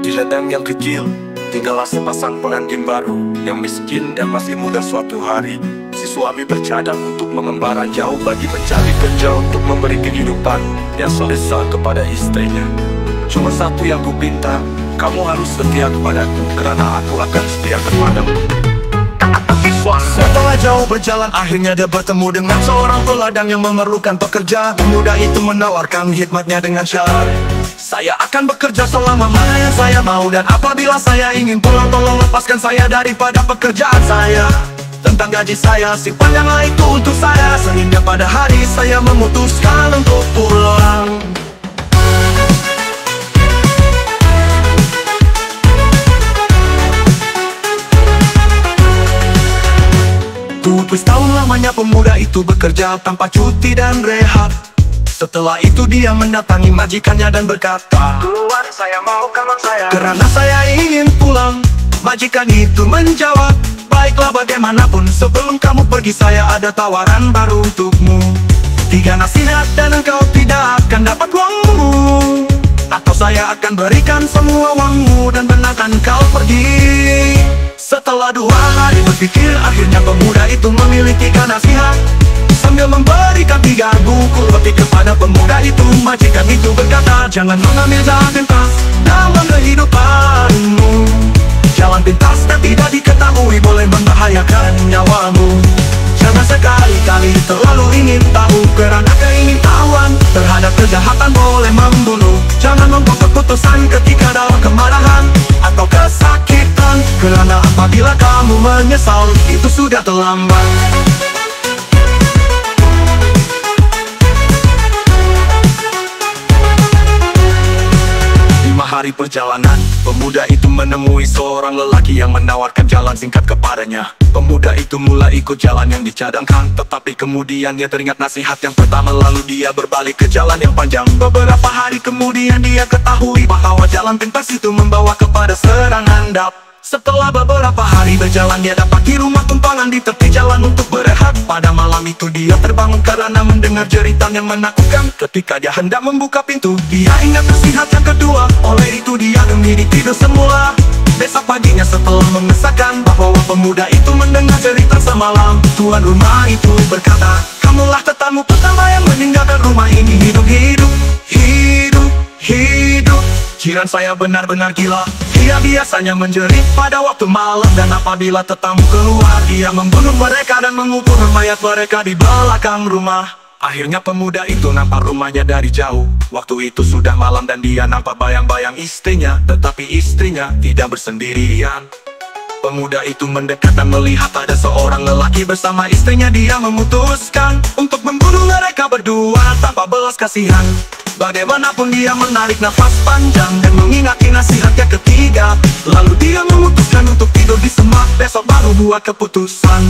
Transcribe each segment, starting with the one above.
Di ladang yang kecil Tinggallah sepasang pengantin baru Yang miskin dan masih muda suatu hari. Si suami bercadang untuk mengembara jauh Bagi mencari kerja untuk memberi kehidupan Yang selesa kepada istrinya. Cuma satu yang ku pinta Kamu harus setia kepadaku Kerana aku akan setia kepadamu. Setelah jauh berjalan akhirnya dia bertemu dengan seorang peladang yang memerlukan pekerja Pemuda itu menawarkan hikmatnya dengan syarat Saya akan bekerja selama mana yang saya mau Dan apabila saya ingin pulang tolong lepaskan saya daripada pekerjaan saya. Tentang gaji saya simpan yang itu untuk saya. Sehingga pada hari saya memutuskan untuk pulang. Tahun lamanya pemuda itu bekerja tanpa cuti dan rehat Setelah itu dia mendatangi majikannya dan berkata Keluar saya mau kamar saya. Karena saya ingin pulang. Majikan itu menjawab Baiklah bagaimanapun sebelum kamu pergi saya ada tawaran baru untukmu. Tiga nasihat dan engkau tidak akan dapat uangmu. Atau saya akan berikan semua uangmu dan benarkan kau pergi. Setelah dua hari berpikir akhirnya pemuda itu memilih tiga nasihat Sambil memberikan tiga buku roti kepada pemuda itu. Majikan itu berkata jangan mengambil jalan pintas dalam kehidupanmu. Jalan pintas dan tidak diketahui boleh membahayakan nyawamu. Jangan sekali-kali terlalu ingin tahu Kerana keingintahuan terhadap kejahatan boleh membunuh. Jangan membuat keputusan ketika dalam kemarahan Atau kesakitan. Kerana apabila kamu menyesal itu sudah terlambat Perjalanan. Pemuda itu menemui seorang lelaki yang menawarkan jalan singkat kepadanya. Pemuda itu mulai ikut jalan yang dicadangkan Tetapi kemudian dia teringat nasihat yang pertama Lalu dia berbalik ke jalan yang panjang. Beberapa hari kemudian dia ketahui Bahwa jalan pintas itu membawa kepada serangan dap. Setelah beberapa hari berjalan dia dapati rumah tumpangan di tepi jalan untuk malam itu dia terbangun karena mendengar jeritan yang menakutkan. Ketika dia hendak membuka pintu Dia ingat nasihat yang kedua. Oleh itu dia demi tidur semula. Besok paginya setelah mengesahkan bahwa pemuda itu mendengar cerita semalam. Tuan rumah itu berkata Kamulah tetamu pertama yang meninggalkan rumah ini. Hidup-hidup, hidup, hidup. Jiran saya benar-benar gila Dia biasanya menjerit pada waktu malam. Dan apabila tetamu keluar Dia membunuh mereka dan mengubur mayat mereka di belakang rumah. Akhirnya pemuda itu nampak rumahnya dari jauh. Waktu itu sudah malam dan dia nampak bayang-bayang istrinya. Tetapi istrinya tidak bersendirian. Pemuda itu mendekat dan melihat ada seorang lelaki bersama istrinya. Dia memutuskan untuk membunuh mereka berdua tanpa belas kasihan Bagaimanapun dia menarik nafas panjang dan mengingati nasihatnya ketiga. Lalu dia memutuskan untuk tidur di semak Besok baru buat keputusan.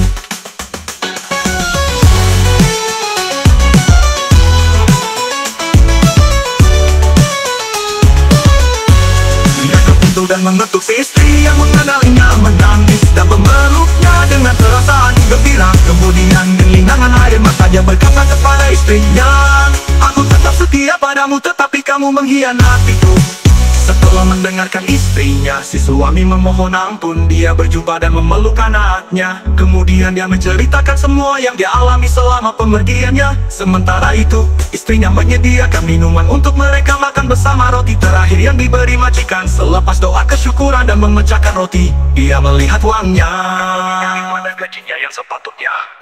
Dan mengetuk si istri yang mengenalinya menangis Dan memeluknya dengan perasaan gembira. Kemudian gelingangan air mata dia berkata kepada istrinya padamu tetapi kamu mengkhianatiku. Setelah mendengarkan istrinya Si suami memohon ampun. Dia berjumpa dan memeluk anaknya. Kemudian dia menceritakan semua yang dia alami selama pemergiannya. Sementara itu istrinya menyediakan minuman untuk mereka makan bersama roti terakhir yang diberi majikan. Selepas doa kesyukuran dan memecahkan roti Dia melihat uangnya Pada gajinya yang sepatutnya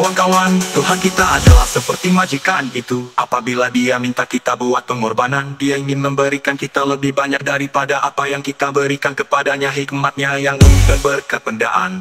Kawan-kawan, Tuhan kita adalah seperti majikan itu. Apabila dia minta kita buat pengorbanan Dia ingin memberikan kita lebih banyak daripada apa yang kita berikan kepadanya Hikmatnya yang unik dan berkependaan